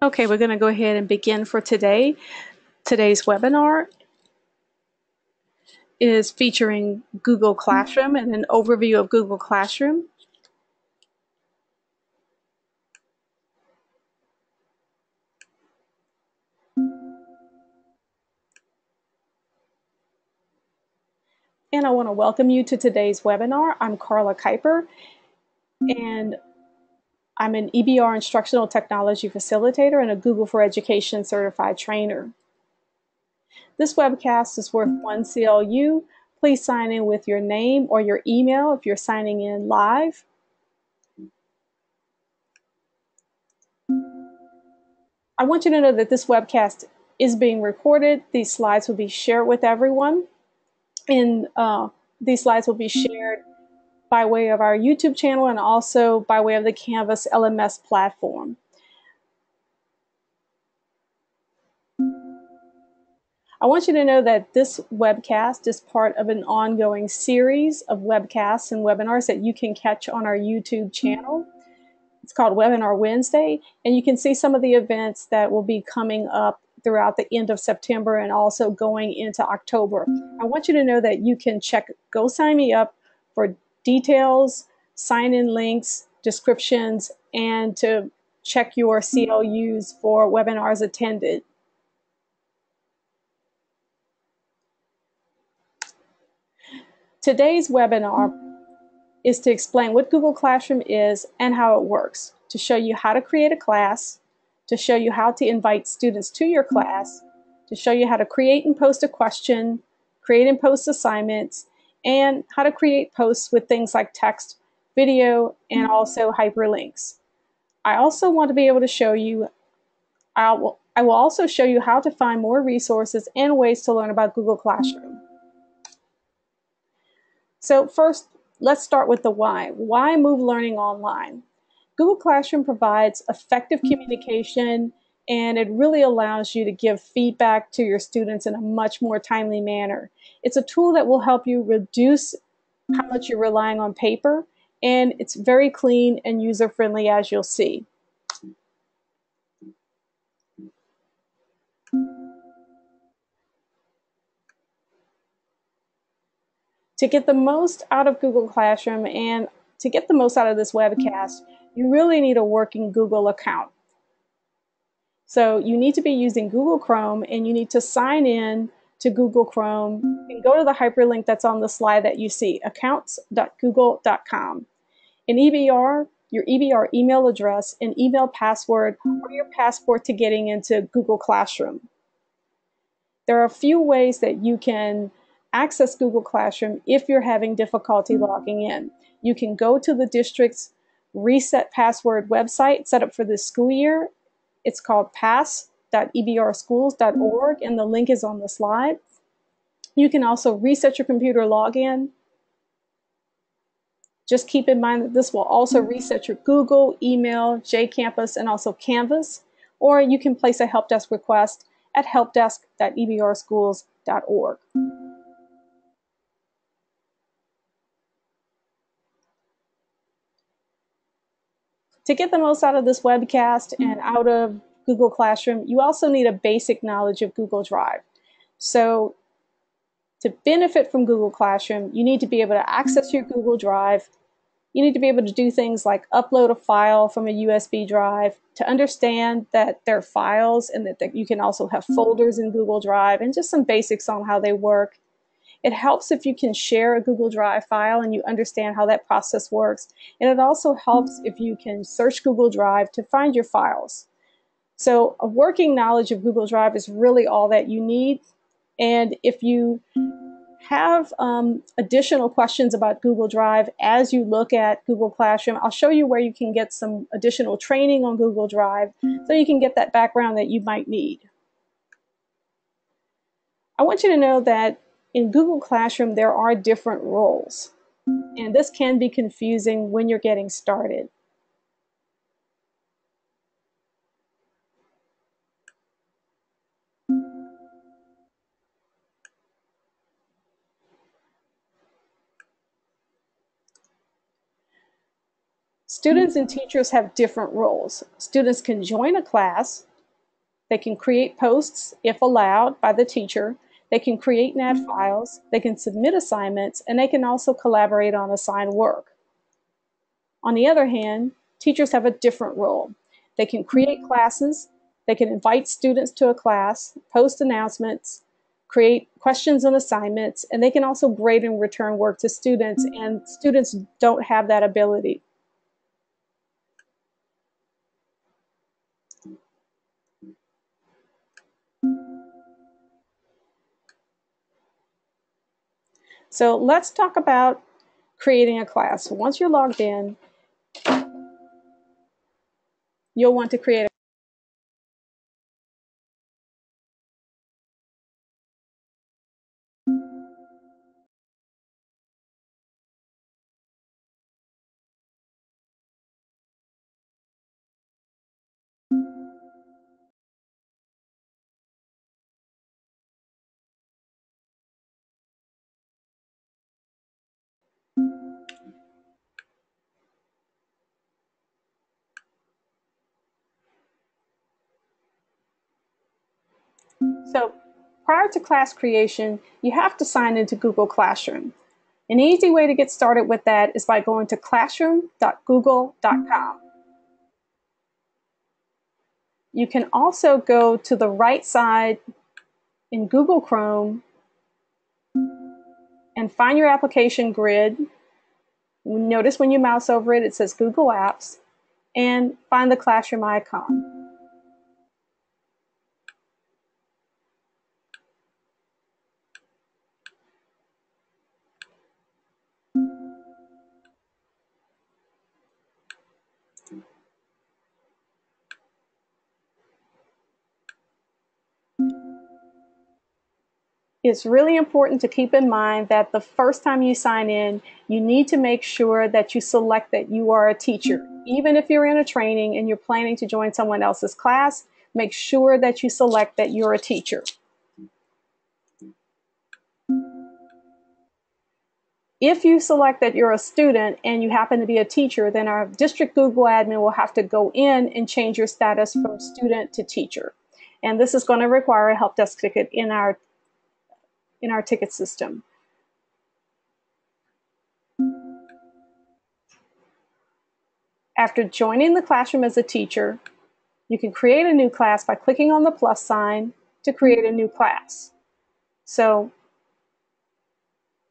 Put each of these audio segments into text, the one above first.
Okay, we're going to go ahead and begin for today. Today's webinar is featuring Google Classroom and an overview of Google Classroom. And I want to welcome you to today's webinar. I'm Carla Kuiper, and I'm an EBR Instructional Technology Facilitator and a Google for Education Certified Trainer. This webcast is worth one CLU. Please sign in with your name or your email if you're signing in live. I want you to know that this webcast is being recorded. These slides will be shared with everyone. And uh, these slides will be shared by way of our YouTube channel and also by way of the Canvas LMS platform. I want you to know that this webcast is part of an ongoing series of webcasts and webinars that you can catch on our YouTube channel. It's called Webinar Wednesday, and you can see some of the events that will be coming up throughout the end of September and also going into October. I want you to know that you can check Go Sign Me Up for details, sign in links, descriptions, and to check your CLUs for webinars attended. Today's webinar is to explain what Google Classroom is and how it works, to show you how to create a class, to show you how to invite students to your class, to show you how to create and post a question, create and post assignments, and how to create posts with things like text, video, and mm-hmm. also hyperlinks. I also want to be able to show you, I will, I will also show you how to find more resources and ways to learn about Google Classroom. So first, let's start with the why. Why move learning online? Google Classroom provides effective mm-hmm. communication and it really allows you to give feedback to your students in a much more timely manner. It's a tool that will help you reduce how much you're relying on paper, and it's very clean and user-friendly as you'll see. To get the most out of Google Classroom and to get the most out of this webcast, you really need a working Google account. So you need to be using Google Chrome and you need to sign in to Google Chrome and go to the hyperlink that's on the slide that you see, accounts.google.com. In EBR, your EBR email address and email password are your passport to getting into Google Classroom. There are a few ways that you can access Google Classroom if you're having difficulty logging in. You can go to the district's reset password website set up for this school year it's called pass.ebrschools.org, and the link is on the slide. You can also reset your computer login. Just keep in mind that this will also reset your Google, email, JCampus, and also Canvas. Or you can place a help desk request at helpdesk.ebrschools.org. To get the most out of this webcast mm-hmm. and out of Google Classroom, you also need a basic knowledge of Google Drive. So to benefit from Google Classroom, you need to be able to access mm-hmm. your Google Drive. You need to be able to do things like upload a file from a USB drive, to understand that they're files and that, that you can also have mm-hmm. folders in Google Drive, and just some basics on how they work. It helps if you can share a Google Drive file and you understand how that process works. And it also helps if you can search Google Drive to find your files. So a working knowledge of Google Drive is really all that you need. And if you have um, additional questions about Google Drive as you look at Google Classroom, I'll show you where you can get some additional training on Google Drive so you can get that background that you might need. I want you to know that in Google Classroom, there are different roles. And this can be confusing when you're getting started. Students and teachers have different roles. Students can join a class, they can create posts if allowed by the teacher, they can create and add files, they can submit assignments, and they can also collaborate on assigned work. On the other hand, teachers have a different role. They can create classes, they can invite students to a class, post announcements, create questions and assignments, and they can also grade and return work to students, and students don't have that ability. So let's talk about creating a class. Once you're logged in, you'll want to create So prior to class creation, you have to sign into Google Classroom. An easy way to get started with that is by going to classroom.google.com. You can also go to the right side in Google Chrome and find your application grid. Notice when you mouse over it, it says Google Apps, and find the classroom icon. It's really important to keep in mind that the first time you sign in, you need to make sure that you select that you are a teacher. Even if you're in a training and you're planning to join someone else's class, make sure that you select that you're a teacher. If you select that you're a student and you happen to be a teacher, then our district Google admin will have to go in and change your status from student to teacher. And this is going to require a help desk ticket in our in our ticket system. After joining the classroom as a teacher, you can create a new class by clicking on the plus sign to create a new class. So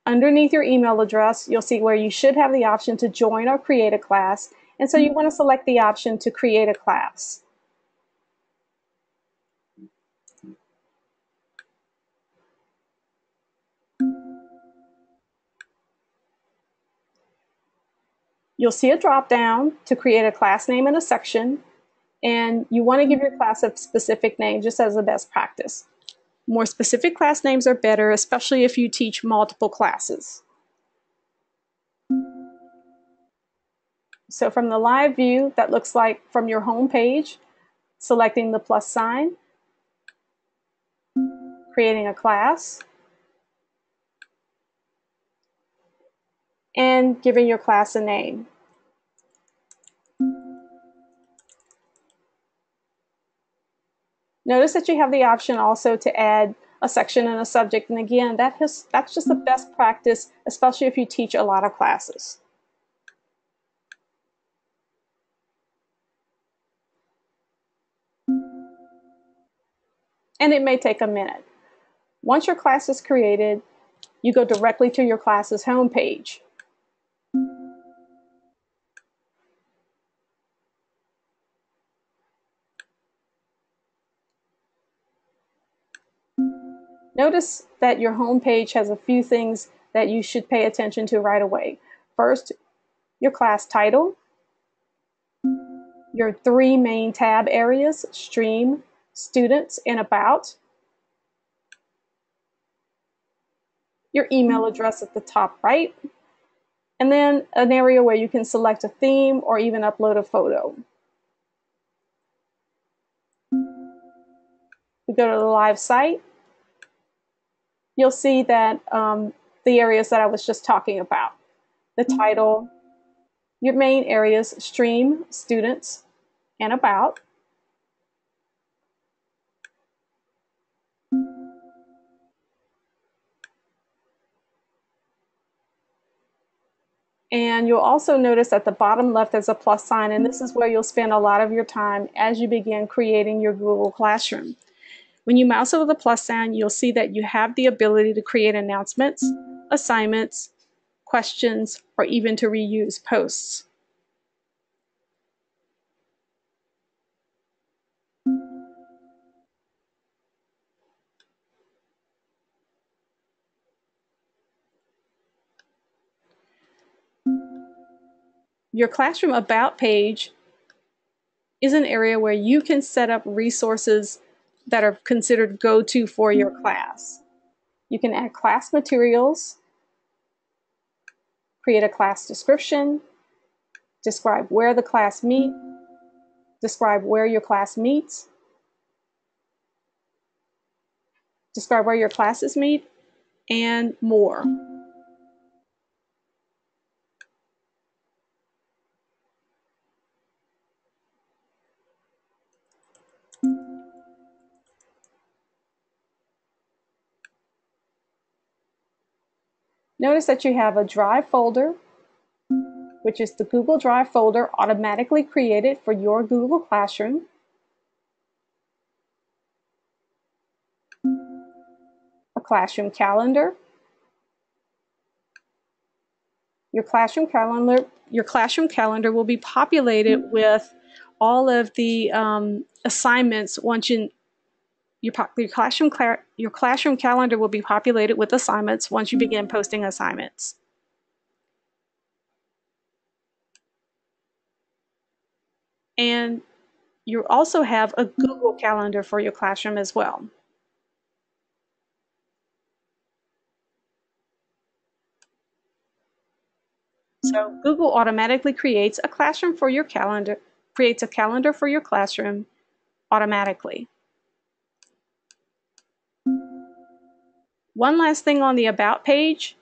underneath your email address, you'll see where you should have the option to join or create a class. And so you want to select the option to create a class. You'll see a drop down to create a class name and a section, and you want to give your class a specific name just as a best practice. More specific class names are better, especially if you teach multiple classes. So from the live view, that looks like from your home page, selecting the plus sign, creating a class, and giving your class a name. Notice that you have the option also to add a section and a subject. And again, that has, that's just the best practice, especially if you teach a lot of classes. And it may take a minute. Once your class is created, you go directly to your class's homepage. Notice that your home page has a few things that you should pay attention to right away. First, your class title, your three main tab areas, Stream, Students, and About, your email address at the top right, and then an area where you can select a theme or even upload a photo. We go to the live site, you'll see that um, the areas that I was just talking about, the title, your main areas, stream, students, and about. And you'll also notice at the bottom left there's a plus sign, and this is where you'll spend a lot of your time as you begin creating your Google Classroom. When you mouse over the plus sign, you'll see that you have the ability to create announcements, assignments, questions, or even to reuse posts. Your Classroom About page is an area where you can set up resources that are considered go-to for your mm-hmm. class. You can add class materials, create a class description, describe where the class meet, describe where your class meets, describe where your classes meet, and more. Notice that you have a Drive folder, which is the Google Drive folder automatically created for your Google Classroom. A classroom calendar. Your classroom calendar, your classroom calendar will be populated with all of the um, assignments once you your, your, classroom your classroom calendar will be populated with assignments once you begin posting assignments. And you also have a Google Calendar for your classroom as well. So Google automatically creates a classroom for your calendar, creates a calendar for your classroom automatically. One last thing on the About page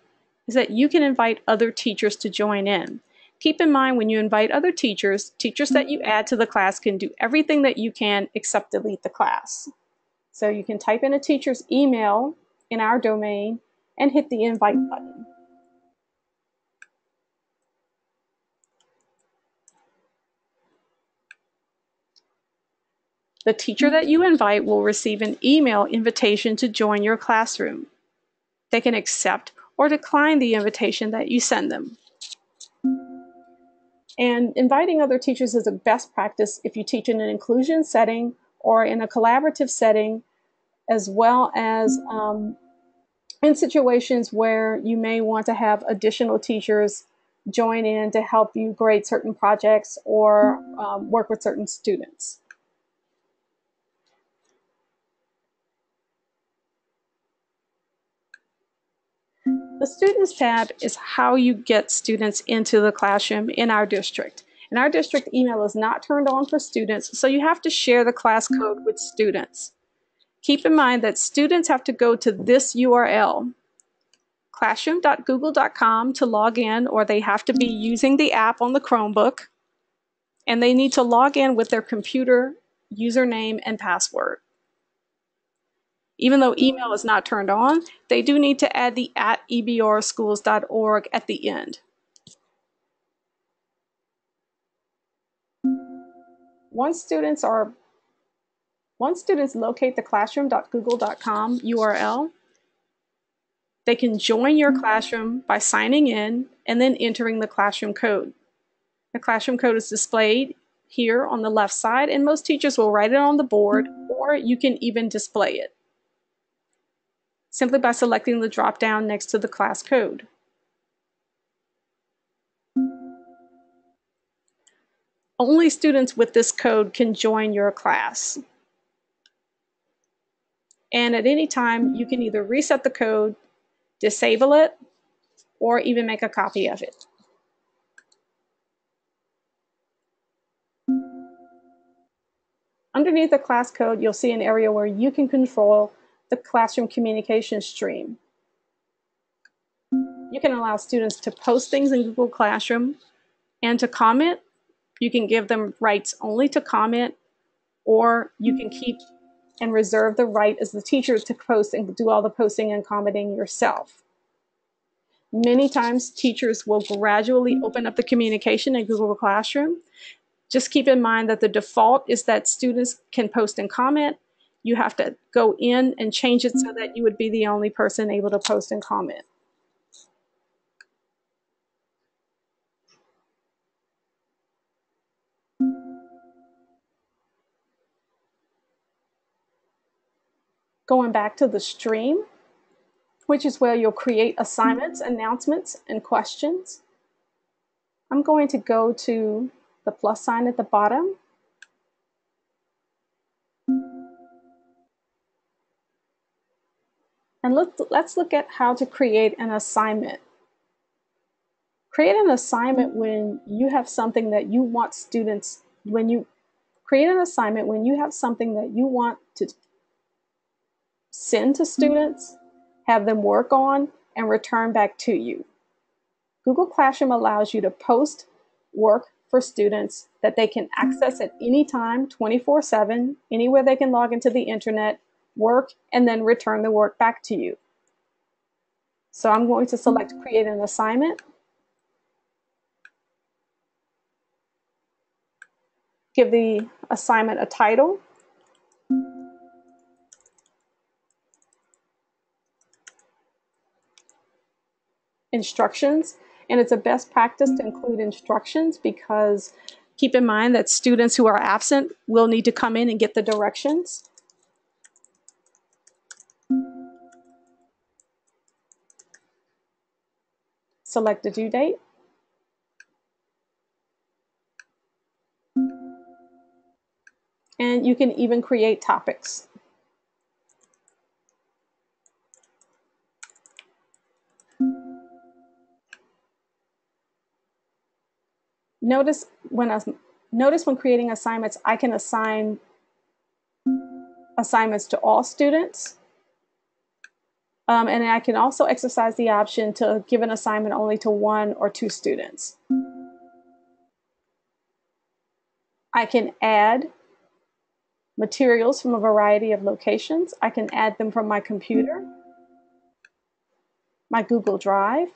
is that you can invite other teachers to join in. Keep in mind when you invite other teachers, teachers that you add to the class can do everything that you can except delete the class. So you can type in a teacher's email in our domain and hit the invite button. The teacher that you invite will receive an email invitation to join your classroom. They can accept or decline the invitation that you send them. And inviting other teachers is a best practice if you teach in an inclusion setting or in a collaborative setting, as well as um, in situations where you may want to have additional teachers join in to help you grade certain projects or um, work with certain students. The Students tab is how you get students into the classroom in our district. In our district, email is not turned on for students, so you have to share the class code with students. Keep in mind that students have to go to this URL, classroom.google.com to log in, or they have to be using the app on the Chromebook, and they need to log in with their computer username and password. Even though email is not turned on, they do need to add the at ebrschools.org at the end. Once students are once students locate the classroom.google.com URL, they can join your classroom by signing in and then entering the classroom code. The classroom code is displayed here on the left side, and most teachers will write it on the board, or you can even display it simply by selecting the drop-down next to the class code. Only students with this code can join your class. And at any time, you can either reset the code, disable it, or even make a copy of it. Underneath the class code, you'll see an area where you can control the classroom communication stream. You can allow students to post things in Google Classroom and to comment. You can give them rights only to comment, or you can keep and reserve the right as the teacher to post and do all the posting and commenting yourself. Many times teachers will gradually open up the communication in Google Classroom. Just keep in mind that the default is that students can post and comment. You have to go in and change it so that you would be the only person able to post and comment. Going back to the stream, which is where you'll create assignments, announcements, and questions. I'm going to go to the plus sign at the bottom. And let's, let's look at how to create an assignment. Create an assignment when you have something that you want students, when you create an assignment when you have something that you want to send to students, have them work on, and return back to you. Google Classroom allows you to post work for students that they can access at any time, 24 7, anywhere they can log into the internet, work, and then return the work back to you. So I'm going to select create an assignment. Give the assignment a title. instructions. And it's a best practice to include instructions because keep in mind that students who are absent will need to come in and get the directions. Select the due date. And you can even create topics. Notice when notice when creating assignments, I can assign assignments to all students. Um, and I can also exercise the option to give an assignment only to one or two students. I can add materials from a variety of locations. I can add them from my computer, my Google Drive,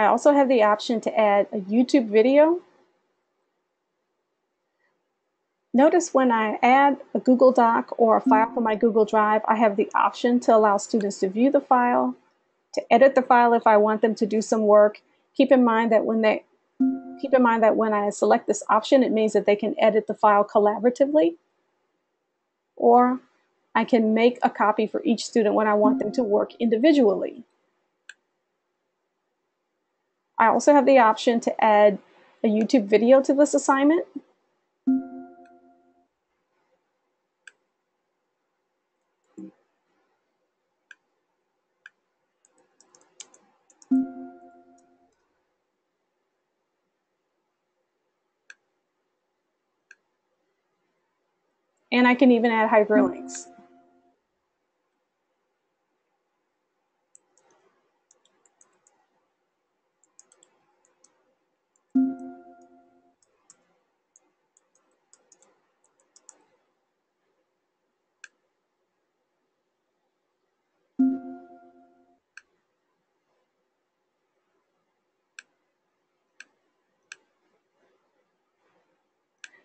I also have the option to add a YouTube video. Notice when I add a Google Doc or a file from my Google Drive, I have the option to allow students to view the file, to edit the file if I want them to do some work. Keep in mind that when they keep in mind that when I select this option, it means that they can edit the file collaboratively. Or I can make a copy for each student when I want them to work individually. I also have the option to add a YouTube video to this assignment. And I can even add hyperlinks.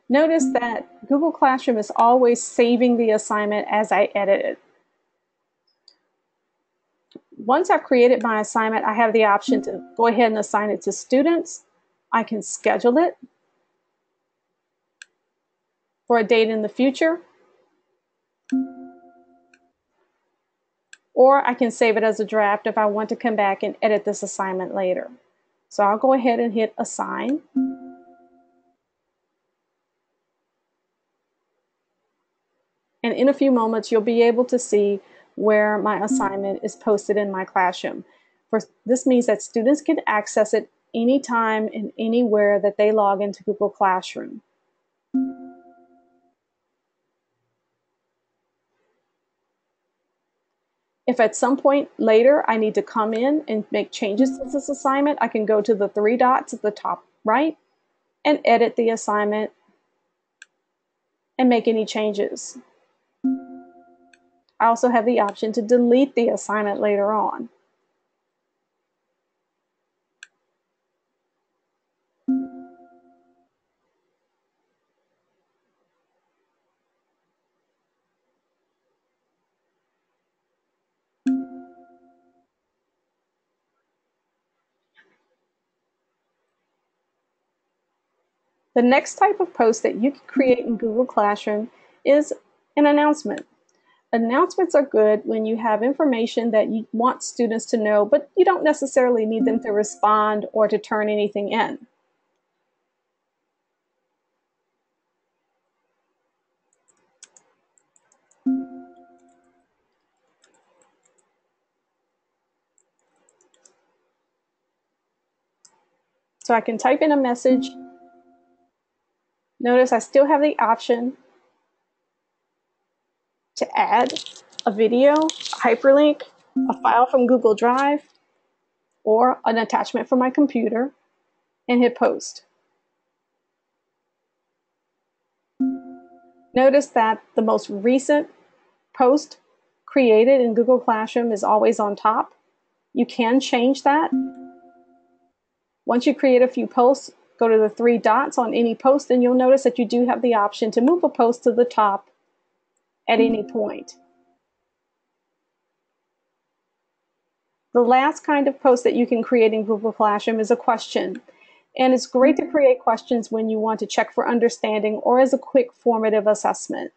Notice mm-hmm. that Google Classroom is always saving the assignment as I edit it. Once I've created my assignment, I have the option to go ahead and assign it to students. I can schedule it for a date in the future. Or I can save it as a draft if I want to come back and edit this assignment later. So I'll go ahead and hit assign. And in a few moments, you'll be able to see where my hmm. assignment is posted in my classroom. For, this means that students can access it anytime and anywhere that they log into Google Classroom. If at some point later I need to come in and make changes to this assignment, I can go to the three dots at the top right and edit the assignment and make any changes. I also have the option to delete the assignment later on. The next type of post that you can create in Google Classroom is an announcement. Announcements are good when you have information that you want students to know, but you don't necessarily need them to respond or to turn anything in. So I can type in a message Notice I still have the option to add a video, a hyperlink, a file from Google Drive, or an attachment from my computer, and hit post. Notice that the most recent post created in Google Classroom is always on top. You can change that. Once you create a few posts, Go to the three dots on any post and you'll notice that you do have the option to move a post to the top at any point. The last kind of post that you can create in Google Classroom is a question. And it's great to create questions when you want to check for understanding or as a quick formative assessment.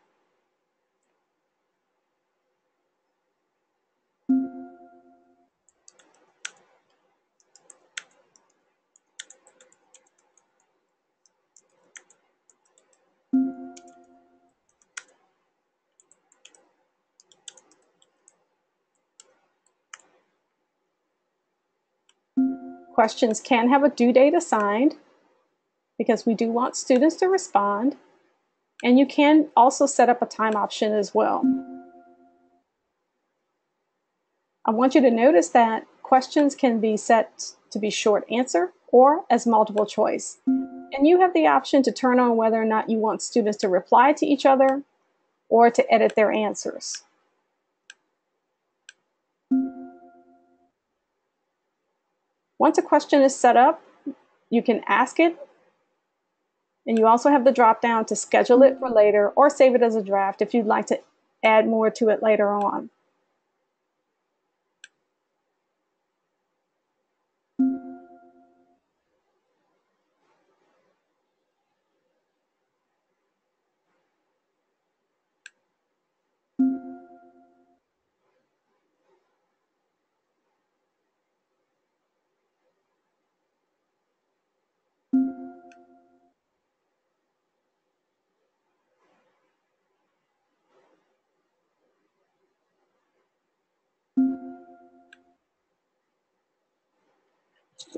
Questions can have a due date assigned because we do want students to respond. And you can also set up a time option as well. I want you to notice that questions can be set to be short answer or as multiple choice. And you have the option to turn on whether or not you want students to reply to each other or to edit their answers. Once a question is set up, you can ask it, and you also have the drop down to schedule it for mm-hmm. later or save it as a draft if you'd like to add more to it later on.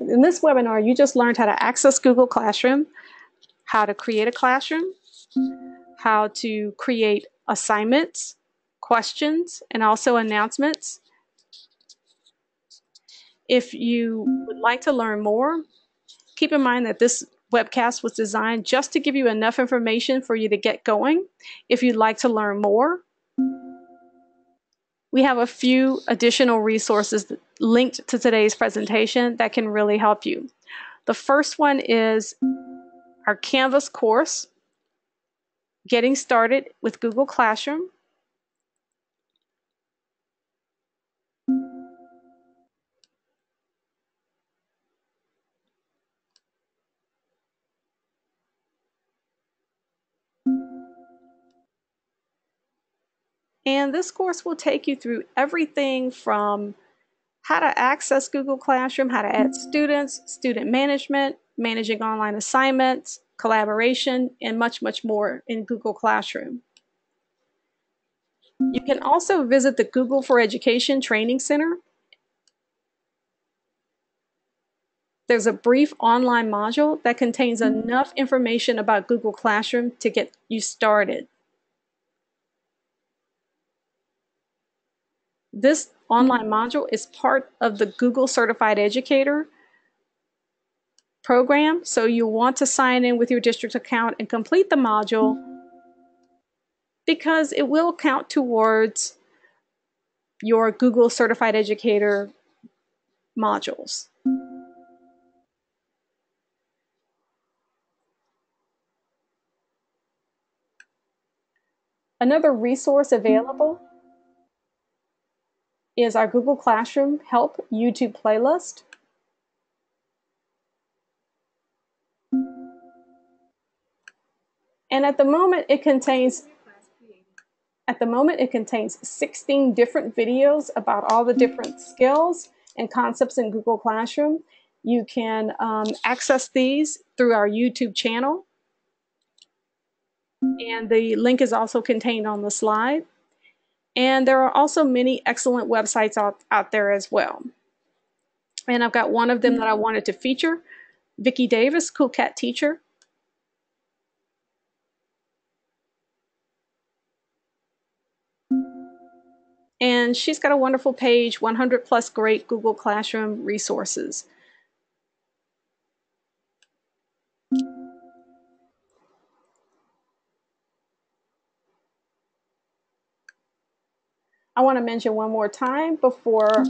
In this webinar, you just learned how to access Google Classroom, how to create a classroom, how to create assignments, questions, and also announcements. If you would like to learn more, keep in mind that this webcast was designed just to give you enough information for you to get going. If you'd like to learn more, we have a few additional resources linked to today's presentation that can really help you. The first one is our Canvas course, Getting Started with Google Classroom. And this course will take you through everything from how to access Google Classroom, how to add students, student management, managing online assignments, collaboration, and much, much more in Google Classroom. You can also visit the Google for Education Training Center. There's a brief online module that contains enough information about Google Classroom to get you started. This online module is part of the Google Certified Educator program. So you want to sign in with your district account and complete the module because it will count towards your Google Certified Educator modules. Another resource available is our Google Classroom Help YouTube playlist. And at the moment it contains at the moment it contains 16 different videos about all the different skills and concepts in Google Classroom. You can um, access these through our YouTube channel. And the link is also contained on the slide. And there are also many excellent websites out, out there as well. And I've got one of them that I wanted to feature, Vicki Davis, Cool Cat Teacher. And she's got a wonderful page, 100 plus great Google Classroom resources. I want to mention one more time before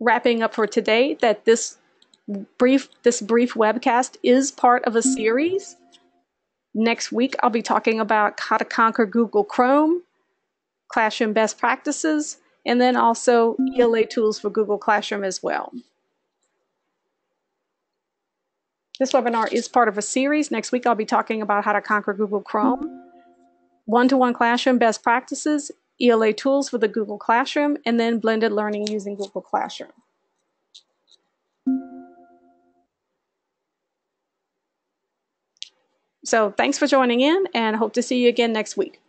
wrapping up for today that this brief this brief webcast is part of a series. Next week I'll be talking about how to conquer Google Chrome, Classroom best practices, and then also ELA tools for Google Classroom as well. This webinar is part of a series. Next week I'll be talking about how to conquer Google Chrome one-to-one classroom best practices, ELA tools for the Google Classroom, and then blended learning using Google Classroom. So thanks for joining in and hope to see you again next week.